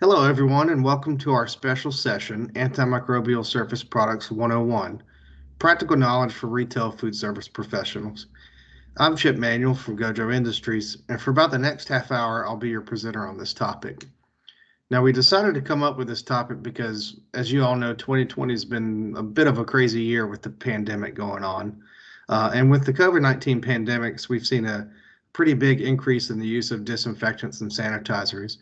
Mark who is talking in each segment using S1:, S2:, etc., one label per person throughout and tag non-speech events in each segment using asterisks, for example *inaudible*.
S1: Hello, everyone, and welcome to our special session, Antimicrobial Surface Products 101, Practical Knowledge for Retail Food Service Professionals. I'm Chip Manuel from Gojo Industries, and for about the next half hour, I'll be your presenter on this topic. Now, we decided to come up with this topic because, as you all know, 2020 has been a bit of a crazy year with the pandemic going on. Uh, and with the COVID 19 pandemics, we've seen a pretty big increase in the use of disinfectants and sanitizers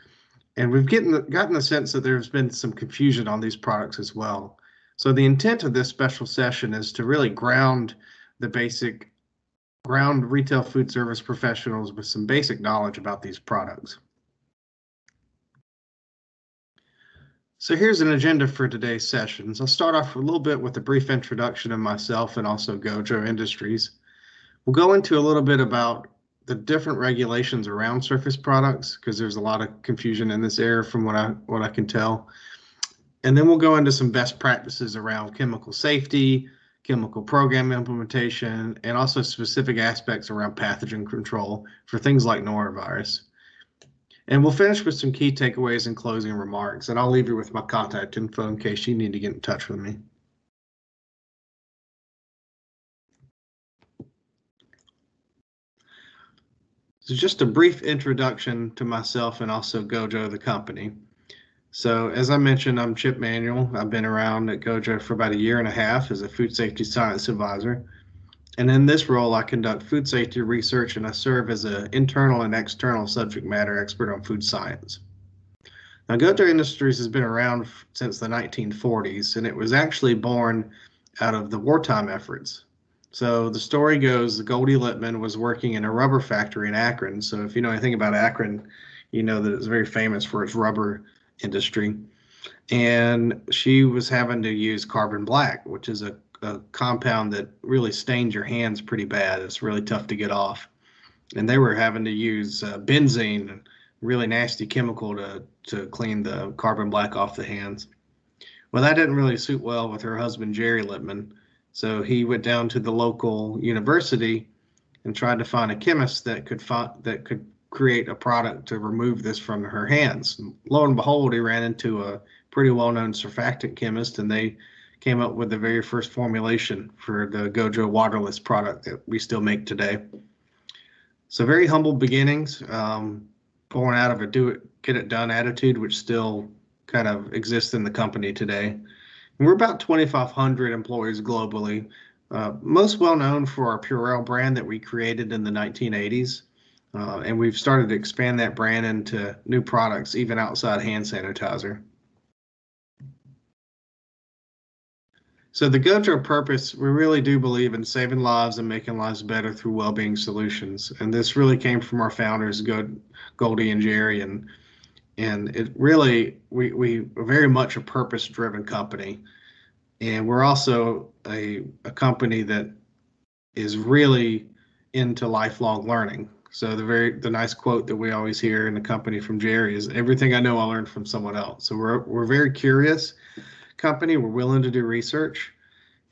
S1: and we've gotten gotten the sense that there's been some confusion on these products as well. So the intent of this special session is to really ground the basic ground retail food service professionals with some basic knowledge about these products. So here's an agenda for today's sessions. I'll start off a little bit with a brief introduction of myself and also Gojo Industries. We'll go into a little bit about the different regulations around surface products because there's a lot of confusion in this area from what I what I can tell. And then we'll go into some best practices around chemical safety, chemical program implementation, and also specific aspects around pathogen control for things like norovirus. And we'll finish with some key takeaways and closing remarks. And I'll leave you with my contact info in case you need to get in touch with me. So just a brief introduction to myself and also Gojo, the company. So as I mentioned, I'm Chip Manuel. I've been around at Gojo for about a year and a half as a food safety science advisor. And in this role, I conduct food safety research and I serve as an internal and external subject matter expert on food science. Now, Gojo Industries has been around since the 1940s, and it was actually born out of the wartime efforts so the story goes Goldie Lippman was working in a rubber factory in Akron. So if you know anything about Akron, you know that it's very famous for its rubber industry. And she was having to use carbon black, which is a, a compound that really stains your hands pretty bad. It's really tough to get off. And they were having to use uh, benzene, really nasty chemical to, to clean the carbon black off the hands. Well, that didn't really suit well with her husband, Jerry Lippman so he went down to the local university and tried to find a chemist that could find that could create a product to remove this from her hands. And lo and behold, he ran into a pretty well-known surfactant chemist, and they came up with the very first formulation for the Gojo waterless product that we still make today. So very humble beginnings, um, born out of a do it, get it done attitude, which still kind of exists in the company today. We're about 2,500 employees globally, uh, most well known for our Purell brand that we created in the 1980s. Uh, and we've started to expand that brand into new products, even outside hand sanitizer. So the Gojo purpose, we really do believe in saving lives and making lives better through well-being solutions. And this really came from our founders, Goldie and Jerry, and and it really we we are very much a purpose driven company. And we're also a, a company that is really into lifelong learning. So the very the nice quote that we always hear in the company from jerry is everything i know i learned from someone else. So we're we're very curious company. We're willing to do research.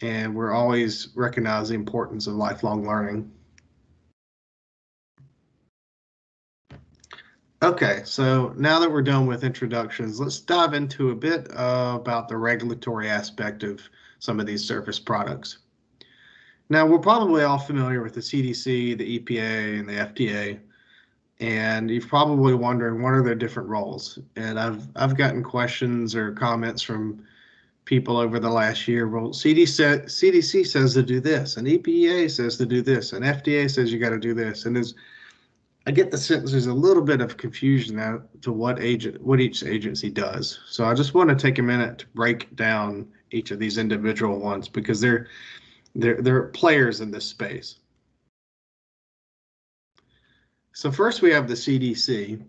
S1: And we're always recognize the importance of lifelong learning Okay, so now that we're done with introductions, let's dive into a bit uh, about the regulatory aspect of some of these surface products. Now, we're probably all familiar with the CDC, the EPA, and the FDA, and you're probably wondering what are their different roles. And I've I've gotten questions or comments from people over the last year. Well, CDC, CDC says to do this, and EPA says to do this, and FDA says you got to do this, and there's I get the sense there's a little bit of confusion as to what agent what each agency does. So I just want to take a minute to break down each of these individual ones because they're they're they're players in this space. So first we have the CDC,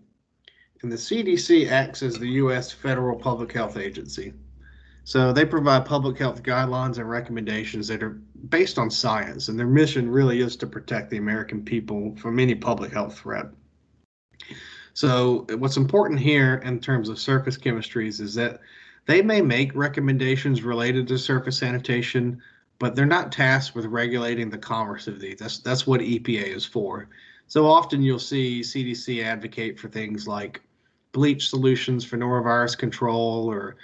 S1: and the CDC acts as the U.S. federal public health agency. So they provide public health guidelines and recommendations that are based on science, and their mission really is to protect the American people from any public health threat. So what's important here in terms of surface chemistries is that they may make recommendations related to surface sanitation, but they're not tasked with regulating the commerce of these. That's that's what EPA is for. So often you'll see CDC advocate for things like bleach solutions for norovirus control, or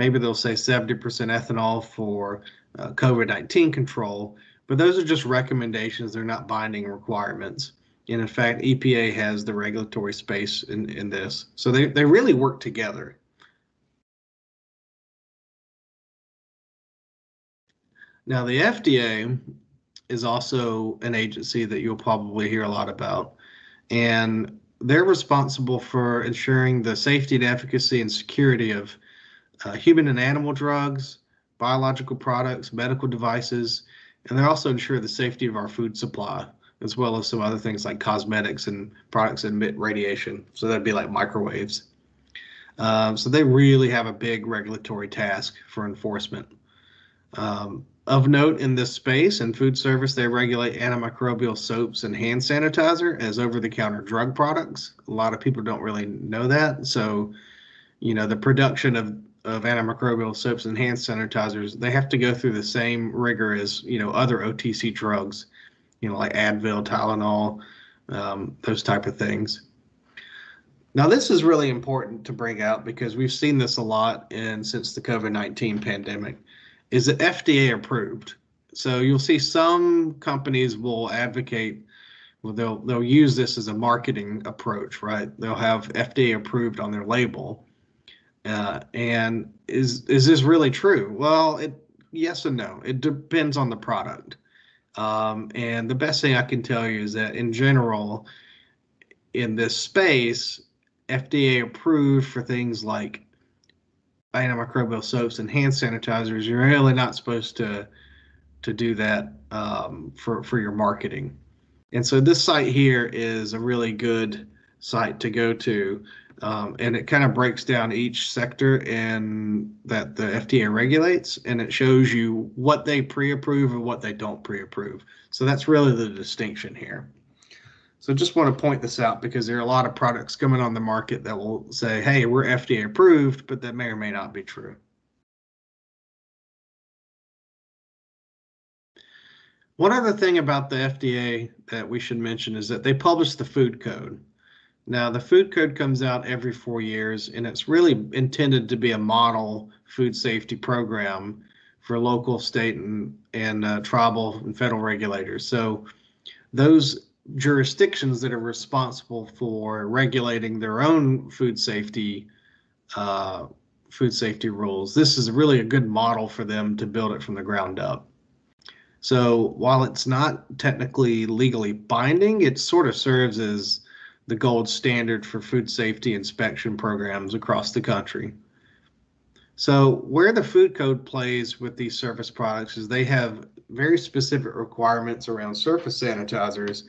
S1: maybe they'll say 70% ethanol for uh, COVID 19 control. But those are just recommendations, they're not binding requirements. And in fact, EPA has the regulatory space in, in this. So they, they really work together. Now, the FDA is also an agency that you'll probably hear a lot about. And they're responsible for ensuring the safety and efficacy and security of uh, human and animal drugs, biological products, medical devices, and they also ensure the safety of our food supply, as well as some other things like cosmetics and products that emit radiation. So that'd be like microwaves. Um, so they really have a big regulatory task for enforcement. Um, of note in this space and food service, they regulate antimicrobial soaps and hand sanitizer as over-the-counter drug products. A lot of people don't really know that. So, you know, the production of of antimicrobial soaps and hand sanitizers, they have to go through the same rigor as you know other OTC drugs, you know, like Advil, Tylenol, um, those type of things. Now, this is really important to bring out because we've seen this a lot in since the COVID nineteen pandemic is it FDA approved. So you'll see some companies will advocate, well, they'll they'll use this as a marketing approach, right? They'll have FDA approved on their label. Uh, and is is this really true? Well, it yes and no. It depends on the product. Um, and the best thing I can tell you is that in general, in this space, FDA approved for things like antimicrobial soaps and hand sanitizers, you're really not supposed to to do that um, for for your marketing. And so this site here is a really good site to go to, um, and it kind of breaks down each sector and that the FDA regulates, and it shows you what they pre-approve and what they don't pre-approve. So that's really the distinction here. So just want to point this out because there are a lot of products coming on the market that will say, hey, we're FDA approved, but that may or may not be true. One other thing about the FDA that we should mention is that they publish the food code. Now, the food code comes out every four years, and it's really intended to be a model food safety program for local, state, and, and uh, tribal and federal regulators. So those jurisdictions that are responsible for regulating their own food safety uh, food safety rules. This is really a good model for them to build it from the ground up. So while it's not technically legally binding, it sort of serves as the gold standard for food safety inspection programs across the country. So where the food code plays with these surface products is they have very specific requirements around surface sanitizers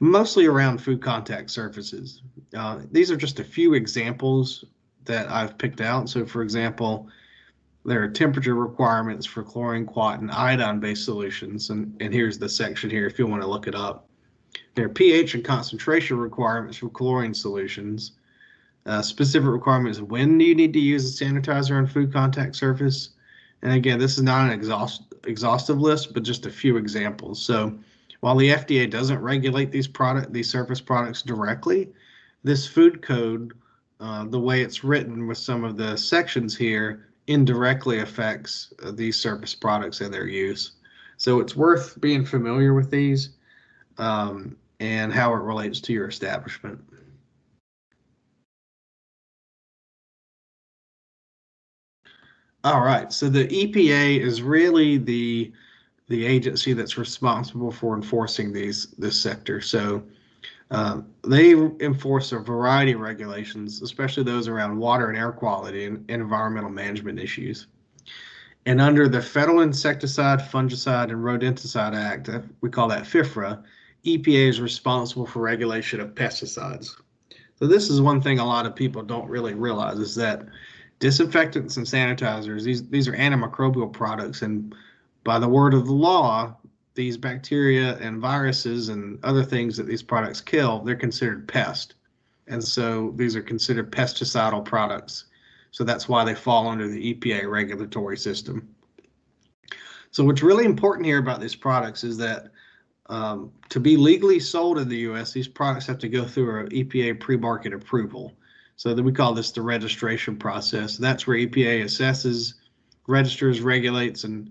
S1: mostly around food contact surfaces. Uh, these are just a few examples that I've picked out. So, for example, there are temperature requirements for chlorine, quat, and iodine-based solutions, and, and here's the section here if you want to look it up. There are pH and concentration requirements for chlorine solutions. Uh, specific requirements when you need to use a sanitizer on food contact surface. And again, this is not an exhaust, exhaustive list, but just a few examples. So while the FDA doesn't regulate these product these surface products directly, this food code, uh, the way it's written with some of the sections here, indirectly affects uh, these surface products and their use. So it's worth being familiar with these um, and how it relates to your establishment. All right, so the EPA is really the the agency that's responsible for enforcing these this sector. So um, they enforce a variety of regulations, especially those around water and air quality and, and environmental management issues. And under the Federal Insecticide, Fungicide, and Rodenticide Act, uh, we call that FIFRA, EPA is responsible for regulation of pesticides. So this is one thing a lot of people don't really realize is that disinfectants and sanitizers, these, these are antimicrobial products and by the word of the law, these bacteria and viruses and other things that these products kill, they're considered pest. And so these are considered pesticidal products. So that's why they fall under the EPA regulatory system. So what's really important here about these products is that um, to be legally sold in the U.S., these products have to go through an EPA pre-market approval. So that we call this the registration process. That's where EPA assesses, registers, regulates, and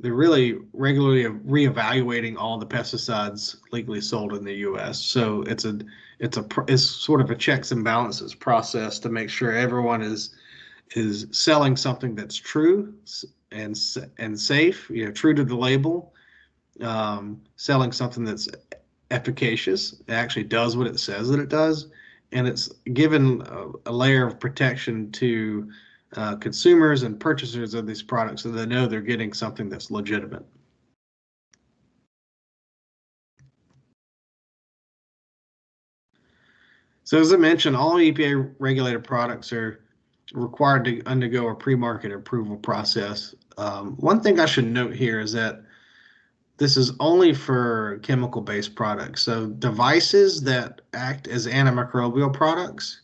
S1: they're really regularly reevaluating all the pesticides legally sold in the U.S. So it's a it's a it's sort of a checks and balances process to make sure everyone is is selling something that's true and and safe, you know, true to the label, um, selling something that's efficacious. It actually does what it says that it does, and it's given a, a layer of protection to uh, consumers and purchasers of these products so they know they're getting something that's legitimate. So as I mentioned, all EPA regulated products are required to undergo a pre-market approval process. Um, one thing I should note here is that this is only for chemical-based products. So devices that act as antimicrobial products,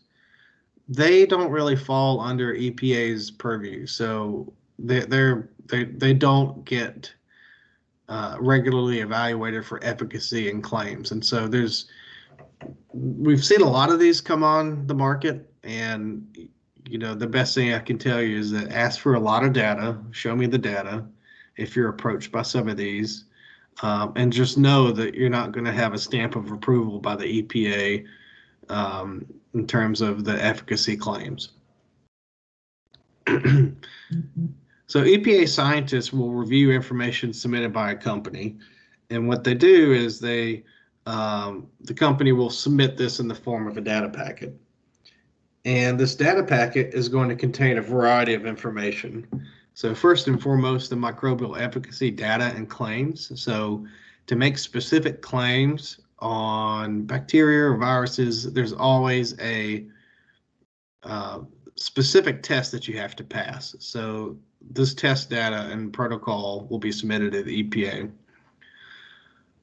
S1: they don't really fall under EPA's purview. So they they're, they they don't get uh, regularly evaluated for efficacy and claims. And so there's we've seen a lot of these come on the market and you know the best thing i can tell you is that ask for a lot of data show me the data if you're approached by some of these um, and just know that you're not going to have a stamp of approval by the EPA um, in terms of the efficacy claims. *clears throat* so EPA scientists will review information submitted by a company, and what they do is they um, the company will submit this in the form of a data packet. And this data packet is going to contain a variety of information. So first and foremost, the microbial efficacy data and claims. So to make specific claims on bacteria or viruses, there's always a uh, specific test that you have to pass. So this test data and protocol will be submitted to the EPA.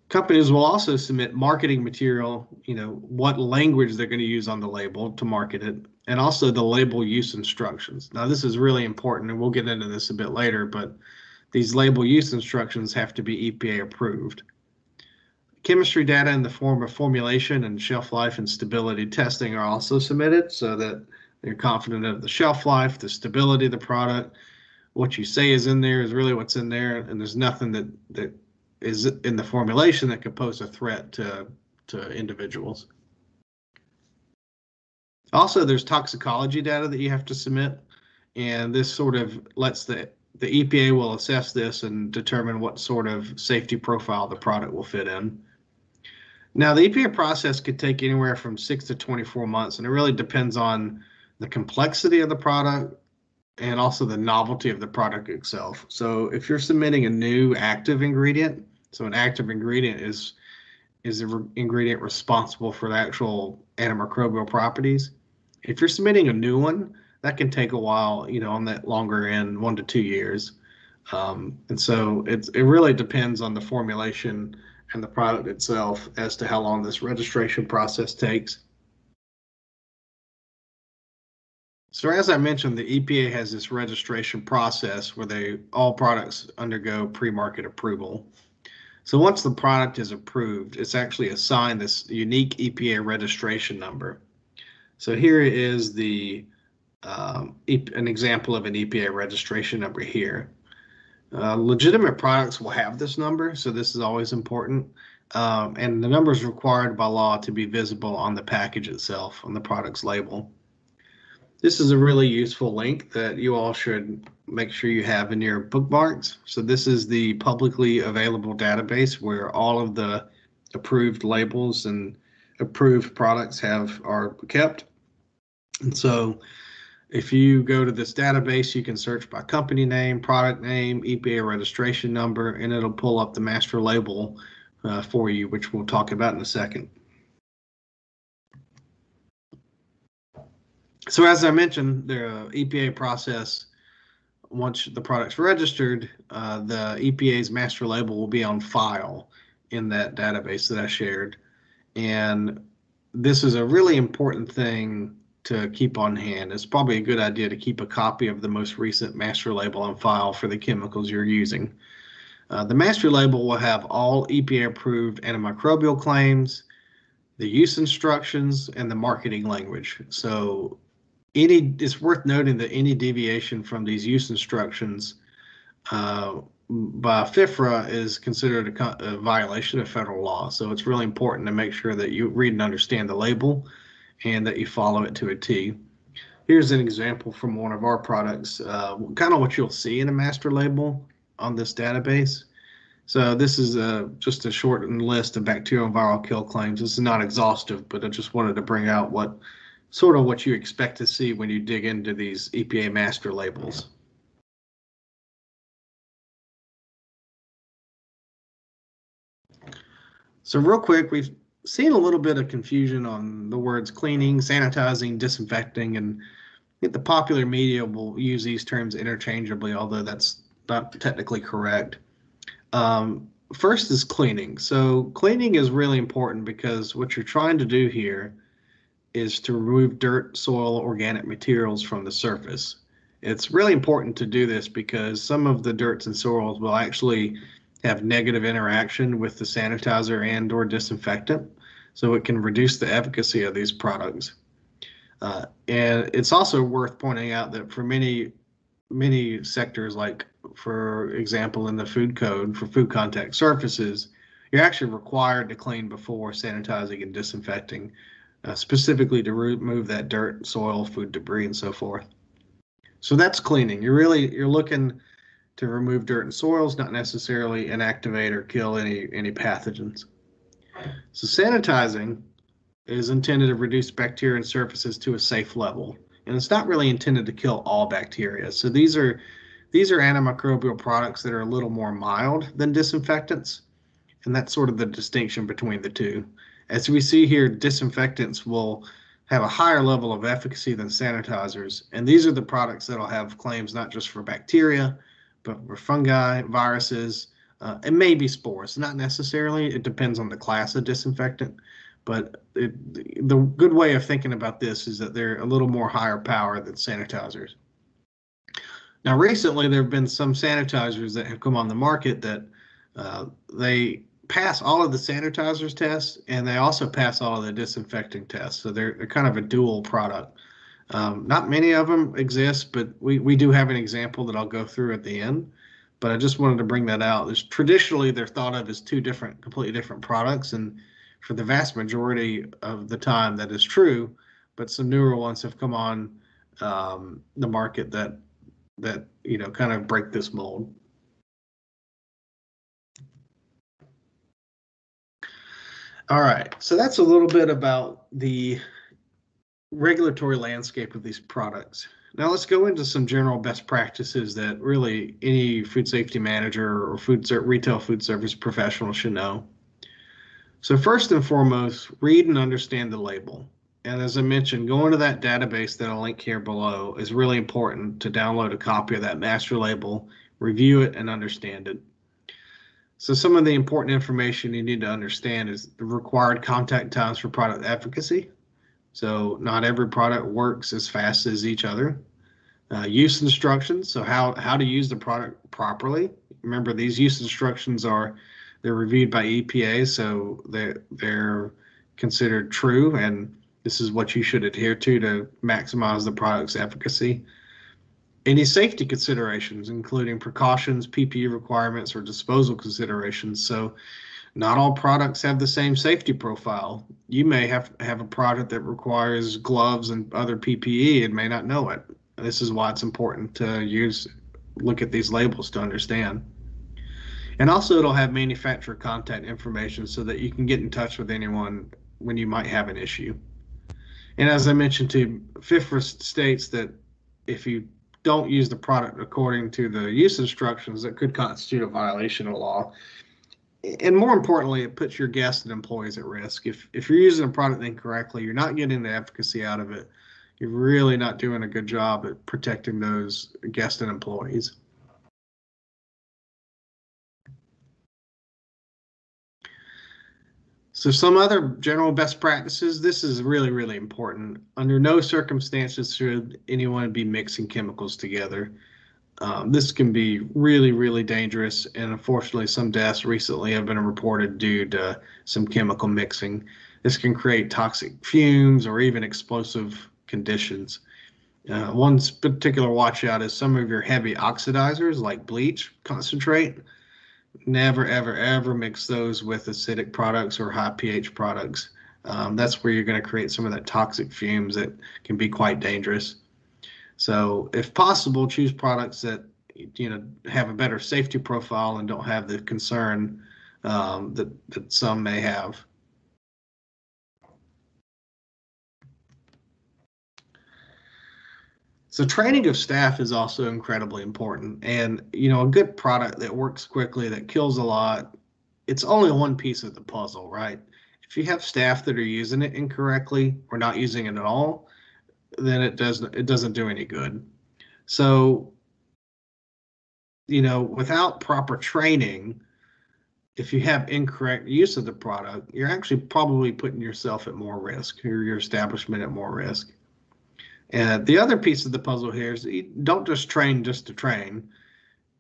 S1: Companies will also submit marketing material, you know, what language they're going to use on the label to market it, and also the label use instructions. Now, this is really important, and we'll get into this a bit later, but these label use instructions have to be EPA approved. Chemistry data in the form of formulation and shelf life and stability testing are also submitted so that you're confident of the shelf life, the stability of the product. What you say is in there is really what's in there, and there's nothing that, that is in the formulation that could pose a threat to, to individuals. Also, there's toxicology data that you have to submit, and this sort of lets the the EPA will assess this and determine what sort of safety profile the product will fit in. Now, the EPA process could take anywhere from six to 24 months, and it really depends on the complexity of the product and also the novelty of the product itself. So, if you're submitting a new active ingredient, so an active ingredient is is the re- ingredient responsible for the actual antimicrobial properties if you're submitting a new one, that can take a while, you know, on that longer end, one to two years. Um, and so it's, it really depends on the formulation and the product itself as to how long this registration process takes. So as I mentioned, the EPA has this registration process where they all products undergo pre-market approval. So once the product is approved, it's actually assigned this unique EPA registration number. So here is the um, an example of an EPA registration number here. Uh, legitimate products will have this number, so this is always important. Um, and the number is required by law to be visible on the package itself, on the product's label. This is a really useful link that you all should make sure you have in your bookmarks. So this is the publicly available database where all of the approved labels and approved products have are kept. And so if you go to this database, you can search by company name, product name, EPA registration number, and it'll pull up the master label uh, for you, which we'll talk about in a second. So as I mentioned, the EPA process, once the product's registered, uh, the EPA's master label will be on file in that database that I shared. And this is a really important thing to keep on hand. It's probably a good idea to keep a copy of the most recent master label on file for the chemicals you're using. Uh, the master label will have all EPA approved antimicrobial claims, the use instructions, and the marketing language. So any it's worth noting that any deviation from these use instructions uh, by FIFRA is considered a, a, violation of federal law. So it's really important to make sure that you read and understand the label and that you follow it to a T. Here's an example from one of our products, uh, kind of what you'll see in a master label on this database. So this is a, just a shortened list of bacterial and viral kill claims. This is not exhaustive, but I just wanted to bring out what sort of what you expect to see when you dig into these EPA master labels. So real quick, we've seen a little bit of confusion on the words cleaning, sanitizing, disinfecting, and the popular media will use these terms interchangeably, although that's not technically correct. Um, first is cleaning. So cleaning is really important because what you're trying to do here is to remove dirt, soil, organic materials from the surface. It's really important to do this because some of the dirts and soils will actually have negative interaction with the sanitizer and or disinfectant. So it can reduce the efficacy of these products. Uh, and it's also worth pointing out that for many, many sectors, like for example, in the food code for food contact surfaces, you're actually required to clean before sanitizing and disinfecting uh, specifically to remove that dirt, soil, food debris, and so forth. So that's cleaning. You're really you're looking to remove dirt and soils, not necessarily inactivate or kill any any pathogens. So sanitizing is intended to reduce bacteria and surfaces to a safe level, and it's not really intended to kill all bacteria. So these are these are antimicrobial products that are a little more mild than disinfectants, and that's sort of the distinction between the two. As we see here, disinfectants will have a higher level of efficacy than sanitizers. And these are the products that'll have claims not just for bacteria, but for fungi, viruses, uh, and maybe spores. Not necessarily. It depends on the class of disinfectant. But it, the good way of thinking about this is that they're a little more higher power than sanitizers. Now, recently, there have been some sanitizers that have come on the market that uh, they pass all of the sanitizers tests and they also pass all of the disinfecting tests. So they're, they're kind of a dual product. Um, not many of them exist, but we, we do have an example that I'll go through at the end. But I just wanted to bring that out. There's traditionally they're thought of as two different, completely different products, and for the vast majority of the time that is true. But some newer ones have come on um, the market that that you know kind of break this mold. All right, so that's a little bit about the regulatory landscape of these products. Now let's go into some general best practices that really any food safety manager or food retail food service professional should know. So first and foremost, read and understand the label. And as I mentioned, going to that database that I'll link here below is really important to download a copy of that master label, review it, and understand it. So some of the important information you need to understand is the required contact times for product efficacy. So not every product works as fast as each other. Uh, use instructions, so how, how to use the product properly. Remember these use instructions are, they're reviewed by EPA, so they're, they're considered true and this is what you should adhere to to maximize the product's efficacy any safety considerations, including precautions, PPE requirements, or disposal considerations. So, not all products have the same safety profile. You may have have a product that requires gloves and other PPE and may not know it. This is why it's important to use look at these labels to understand. And also it'll have manufacturer contact information so that you can get in touch with anyone when you might have an issue. And as I mentioned to FIFRA states that if you don't use the product according to the use instructions that could constitute a violation of law. And more importantly, it puts your guests and employees at risk. If if you're using a product incorrectly, you're not getting the efficacy out of it. You're really not doing a good job at protecting those guests and employees. So some other general best practices, this is really, really important. Under no circumstances should anyone be mixing chemicals together. Um, this can be really, really dangerous, and unfortunately, some deaths recently have been reported due to some chemical mixing. This can create toxic fumes or even explosive conditions. Uh, one particular watch out is some of your heavy oxidizers like bleach concentrate. Never, ever, ever mix those with acidic products or high pH products. Um, that's where you're going to create some of that toxic fumes that can be quite dangerous. So, if possible, choose products that you know have a better safety profile and don't have the concern um, that that some may have. So training of staff is also incredibly important. And, you know, a good product that works quickly, that kills a lot, it's only one piece of the puzzle, right? If you have staff that are using it incorrectly or not using it at all, then it doesn't it doesn't do any good. So, you know, without proper training, if you have incorrect use of the product, you're actually probably putting yourself at more risk or your establishment at more risk. And the other piece of the puzzle here is don't just train just to train,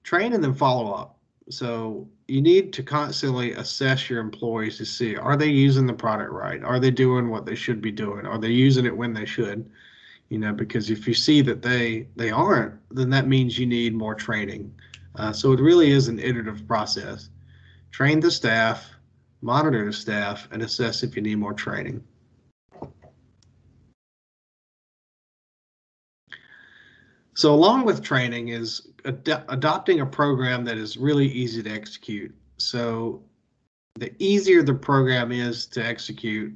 S1: train and then follow up. So you need to constantly assess your employees to see are they using the product right? Are they doing what they should be doing? Are they using it when they should? You know, because if you see that they they aren't, then that means you need more training. Uh, so it really is an iterative process. Train the staff, monitor the staff, and assess if you need more training. So along with training is ad- adopting a program that is really easy to execute. So the easier the program is to execute,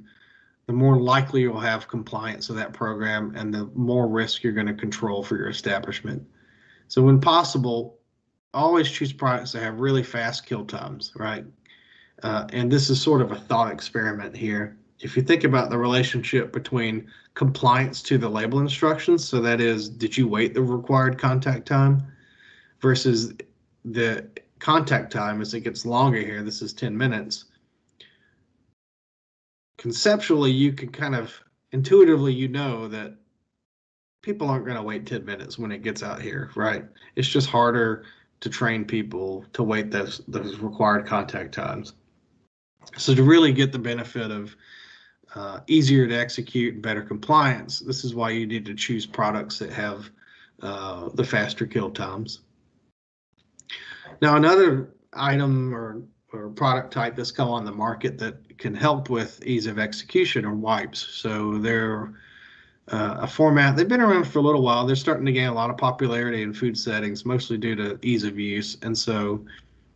S1: the more likely you'll have compliance of that program and the more risk you're going to control for your establishment. So when possible, always choose products that have really fast kill times, right? Uh, and this is sort of a thought experiment here if you think about the relationship between compliance to the label instructions, so that is, did you wait the required contact time versus the contact time as it gets longer here, this is 10 minutes. Conceptually, you can kind of intuitively, you know that people aren't going to wait 10 minutes when it gets out here, right? It's just harder to train people to wait those, those required contact times. So to really get the benefit of uh, easier to execute, and better compliance. This is why you need to choose products that have uh, the faster kill times. Now, another item or, or product type that's come on the market that can help with ease of execution are wipes. So they're uh, a format, they've been around for a little while. They're starting to gain a lot of popularity in food settings, mostly due to ease of use. And so,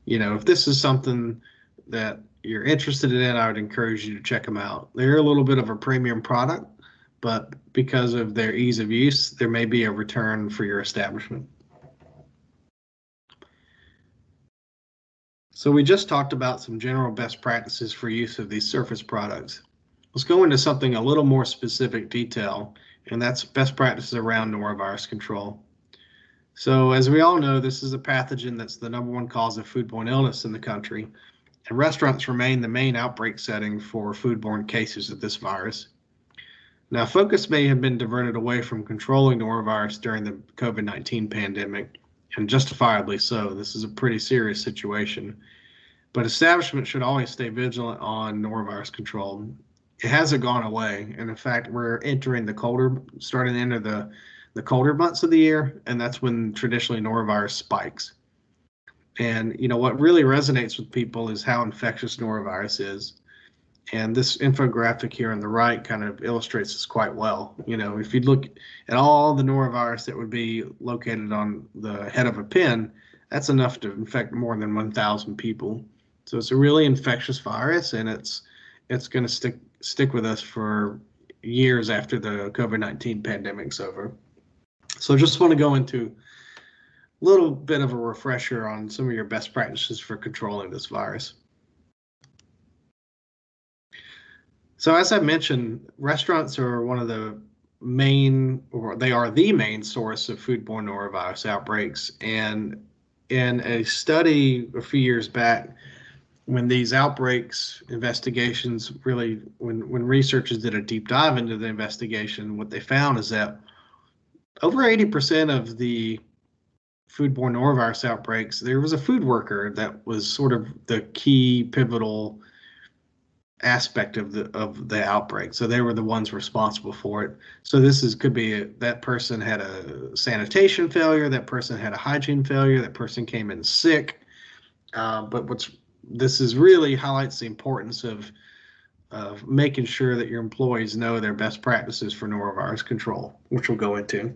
S1: you know, if this is something that you're interested in I would encourage you to check them out. They're a little bit of a premium product, but because of their ease of use, there may be a return for your establishment. So we just talked about some general best practices for use of these surface products. Let's go into something a little more specific detail, and that's best practices around norovirus control. So as we all know, this is a pathogen that's the number one cause of foodborne illness in the country and restaurants remain the main outbreak setting for foodborne cases of this virus. Now, focus may have been diverted away from controlling norovirus during the COVID 19 pandemic, and justifiably so. This is a pretty serious situation. But establishments should always stay vigilant on norovirus control. It hasn't gone away. And in fact, we're entering the colder, starting to enter the, the colder months of the year, and that's when traditionally norovirus spikes. And you know what really resonates with people is how infectious norovirus is. And this infographic here on the right kind of illustrates this quite well. You know, if you look at all the norovirus that would be located on the head of a pin, that's enough to infect more than 1,000 people. So it's a really infectious virus, and it's it's going to stick stick with us for years after the COVID-19 pandemic's over. So I just want to go into a little bit of a refresher on some of your best practices for controlling this virus. So as I mentioned, restaurants are one of the main, or they are the main source of foodborne norovirus outbreaks. And in a study a few years back, when these outbreaks investigations really, when, when researchers did a deep dive into the investigation, what they found is that over 80% of the foodborne norovirus outbreaks, there was a food worker that was sort of the key pivotal aspect of the of the outbreak. So they were the ones responsible for it. So this is could be a, that person had a sanitation failure, that person had a hygiene failure, that person came in sick. Uh, but what's this is really highlights the importance of of making sure that your employees know their best practices for norovirus control, which we'll go into.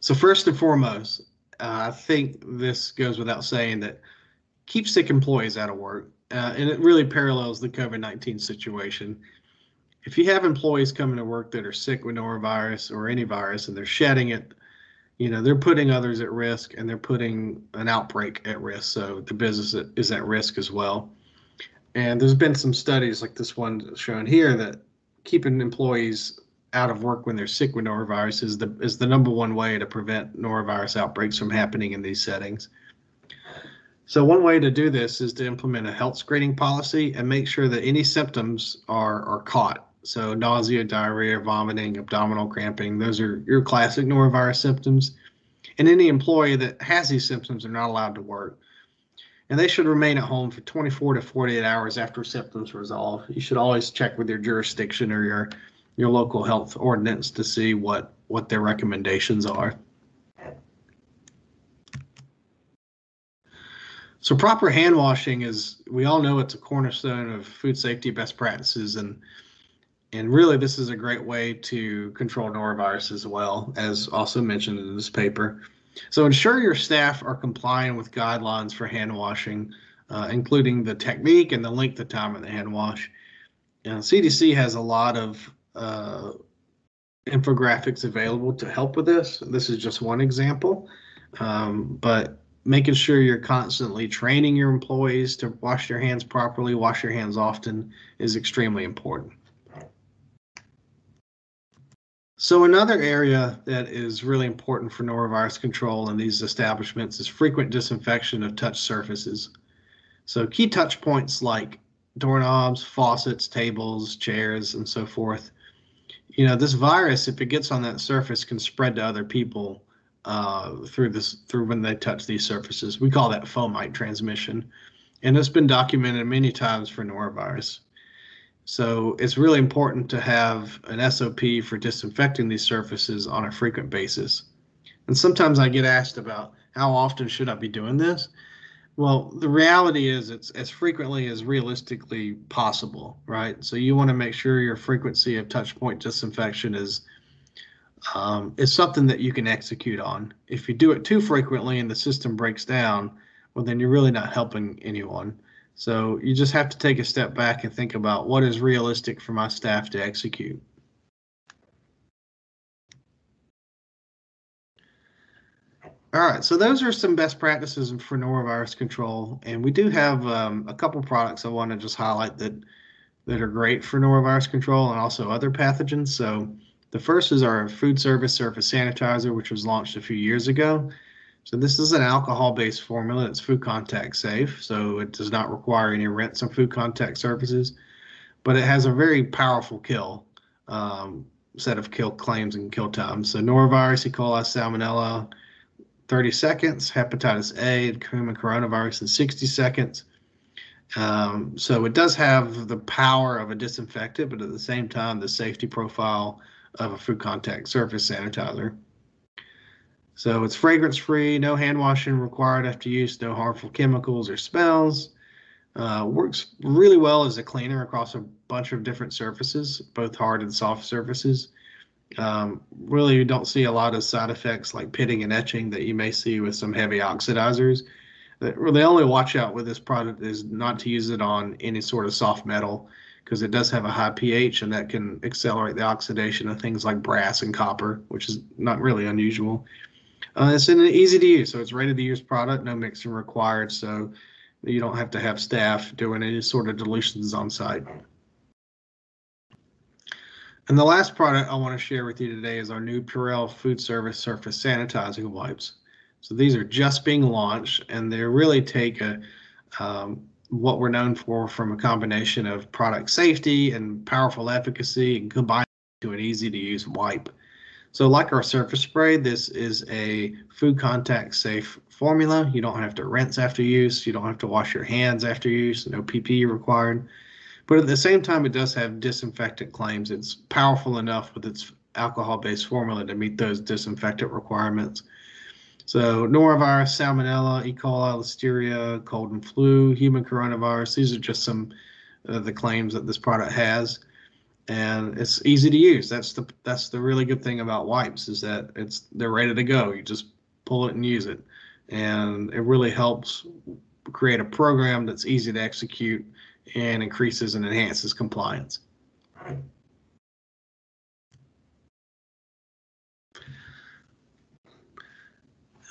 S1: So first and foremost, uh, I think this goes without saying that keep sick employees out of work. Uh, and it really parallels the COVID 19 situation. If you have employees coming to work that are sick with norovirus or any virus and they're shedding it, you know, they're putting others at risk and they're putting an outbreak at risk. So the business is at risk as well. And there's been some studies like this one shown here that keeping employees out of work when they're sick with norovirus is the is the number one way to prevent norovirus outbreaks from happening in these settings. So one way to do this is to implement a health screening policy and make sure that any symptoms are are caught. So nausea, diarrhea, vomiting, abdominal cramping, those are your classic norovirus symptoms. And any employee that has these symptoms are not allowed to work. And they should remain at home for 24 to 48 hours after symptoms resolve. You should always check with your jurisdiction or your your local health ordinance to see what what their recommendations are. So proper hand washing is we all know it's a cornerstone of food safety best practices and and really this is a great way to control norovirus as well as also mentioned in this paper. So ensure your staff are complying with guidelines for hand washing, uh, including the technique and the length of time of the hand wash. You know, CDC has a lot of uh, infographics available to help with this. This is just one example, um, but making sure you're constantly training your employees to wash their hands properly, wash your hands often is extremely important. So another area that is really important for norovirus control in these establishments is frequent disinfection of touch surfaces. So key touch points like doorknobs, faucets, tables, chairs, and so forth you know, this virus, if it gets on that surface, can spread to other people uh, through this through when they touch these surfaces. We call that fomite transmission, and it's been documented many times for norovirus. So it's really important to have an SOP for disinfecting these surfaces on a frequent basis. And sometimes I get asked about how often should I be doing this? Well, the reality is it's as frequently as realistically possible, right? So you want to make sure your frequency of touch point disinfection is um, is something that you can execute on. If you do it too frequently and the system breaks down, well, then you're really not helping anyone. So you just have to take a step back and think about what is realistic for my staff to execute. All right, so those are some best practices for norovirus control, and we do have um, a couple products I want to just highlight that that are great for norovirus control and also other pathogens. So the first is our food service surface sanitizer, which was launched a few years ago. So this is an alcohol-based formula that's food contact safe, so it does not require any rinse on food contact surfaces, but it has a very powerful kill um, set of kill claims and kill times. So norovirus, E. coli, salmonella, 30 seconds, hepatitis A and human coronavirus in 60 seconds. Um, so it does have the power of a disinfectant, but at the same time, the safety profile of a food contact surface sanitizer. So it's fragrance free, no hand washing required after use, no harmful chemicals or smells. Uh, works really well as a cleaner across a bunch of different surfaces, both hard and soft surfaces. Um, really, you don't see a lot of side effects like pitting and etching that you may see with some heavy oxidizers. The, the only watch out with this product is not to use it on any sort of soft metal because it does have a high pH and that can accelerate the oxidation of things like brass and copper, which is not really unusual. Uh, it's an easy to use, so it's ready to use product, no mixing required, so you don't have to have staff doing any sort of dilutions on site. And the last product I want to share with you today is our new Purell Food Service Surface Sanitizing Wipes. So these are just being launched and they really take a um, what we're known for from a combination of product safety and powerful efficacy and combine to an easy to use wipe. So like our surface spray, this is a food contact safe formula. You don't have to rinse after use. You don't have to wash your hands after use. No PPE required. But at the same time, it does have disinfectant claims. It's powerful enough with its alcohol-based formula to meet those disinfectant requirements. So norovirus, salmonella, E. coli, listeria, cold and flu, human coronavirus. These are just some of the claims that this product has, and it's easy to use. That's the that's the really good thing about wipes is that it's they're ready to go. You just pull it and use it, and it really helps create a program that's easy to execute and increases and enhances compliance.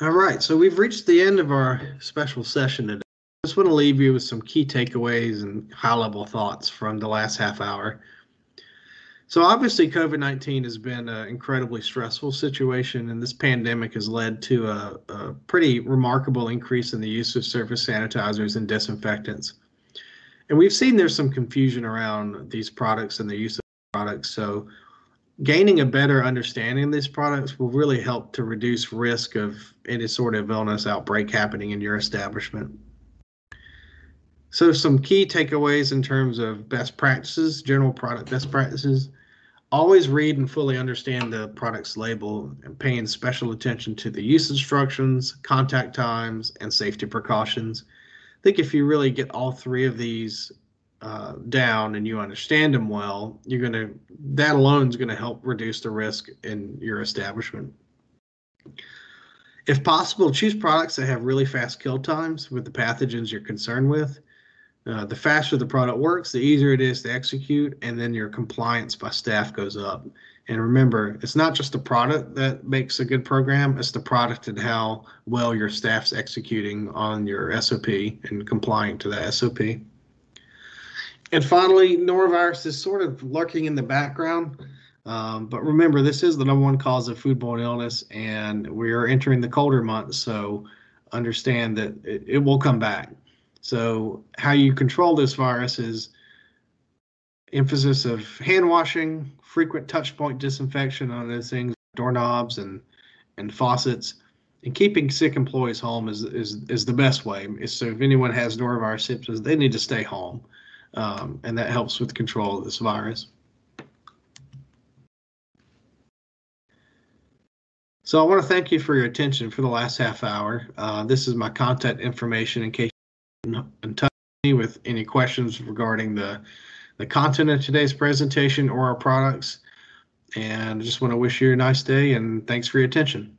S1: All right, so we've reached the end of our special session today. I just want to leave you with some key takeaways and high level thoughts from the last half hour. So, obviously, COVID 19 has been an incredibly stressful situation, and this pandemic has led to a, a pretty remarkable increase in the use of surface sanitizers and disinfectants. And we've seen there's some confusion around these products and the use of products. So, gaining a better understanding of these products will really help to reduce risk of any sort of illness outbreak happening in your establishment. So some key takeaways in terms of best practices, general product best practices. Always read and fully understand the product's label and paying special attention to the use instructions, contact times, and safety precautions. Think if you really get all three of these uh, down and you understand them well, you're going to, that alone is going to help reduce the risk in your establishment. If possible, choose products that have really fast kill times with the pathogens you're concerned with. Uh, the faster the product works, the easier it is to execute, and then your compliance by staff goes up. And remember, it's not just the product that makes a good program, it's the product and how well your staff's executing on your SOP and complying to that SOP. And finally, norovirus is sort of lurking in the background. Um, but remember, this is the number one cause of foodborne illness, and we are entering the colder months. So understand that it, it will come back. So, how you control this virus is emphasis of hand washing, frequent touch point disinfection on those things, doorknobs and and faucets, and keeping sick employees home is is is the best way. So if anyone has norovirus symptoms, they need to stay home um, and that helps with control of this virus. So I want to thank you for your attention for the last half hour. Uh, this is my contact information in case you can touch me with any questions regarding the, the content of today's presentation or our products. And I just want to wish you a nice day and thanks for your attention.